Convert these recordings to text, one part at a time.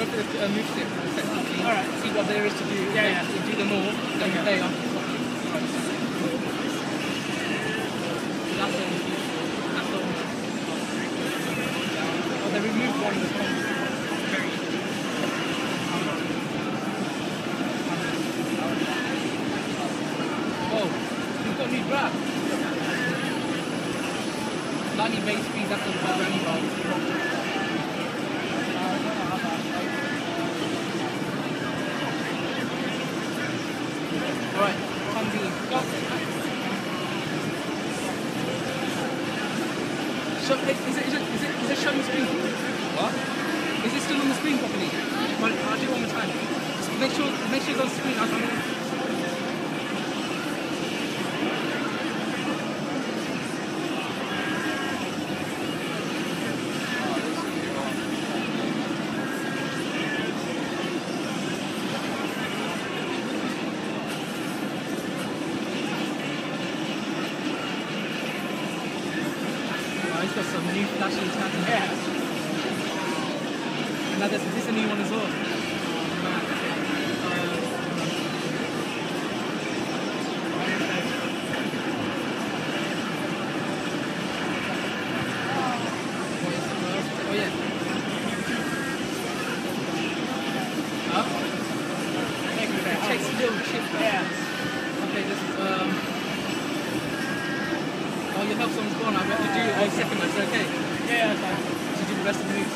effectively. All right. See what there is to do. Yeah, yeah. To do them all. Then. The that's Oh, they removed one of the. Oh, got a new grab. Lightning base speed, that's the programming bar. Alright, come to go. Show, is, it, is, it, is, it, is it showing the screen? What? Is it still on the screen properly? I'll do it one more time. Make sure, make sure it's on the screen. Got some new flashy. Yeah. And now there's this is a new one as well. Man. What is it? What else? Yeah. Huh? It takes a little chip. Yeah. Health song's gone. I have to do one second. That's okay. Yeah, fine. To do the rest of the moves.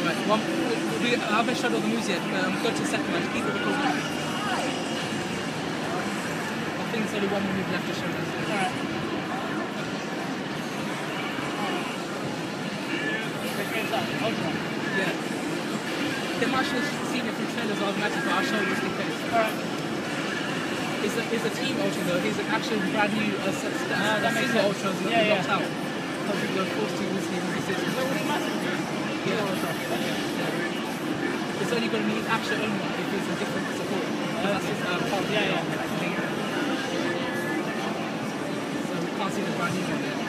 Alright, one. We, I haven't showed all the moves yet. Um, go to the second match. Keep it recording. I think there's only one move left to show us. All right. Which game's. Yeah. They might show seen it from trailers or matches, but I'll show you just in case. All right. It's a, it's a team ultra though. He's an actual brand new uh, Ah, that makes sense. ultra. Yeah, yeah. out. Some people are forced to use him because So what do you matter? Yeah. It's only going to need action only if it's a different support. That's his uh, part Yeah, yeah. So we can't see the brand new one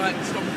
there. Alright, stop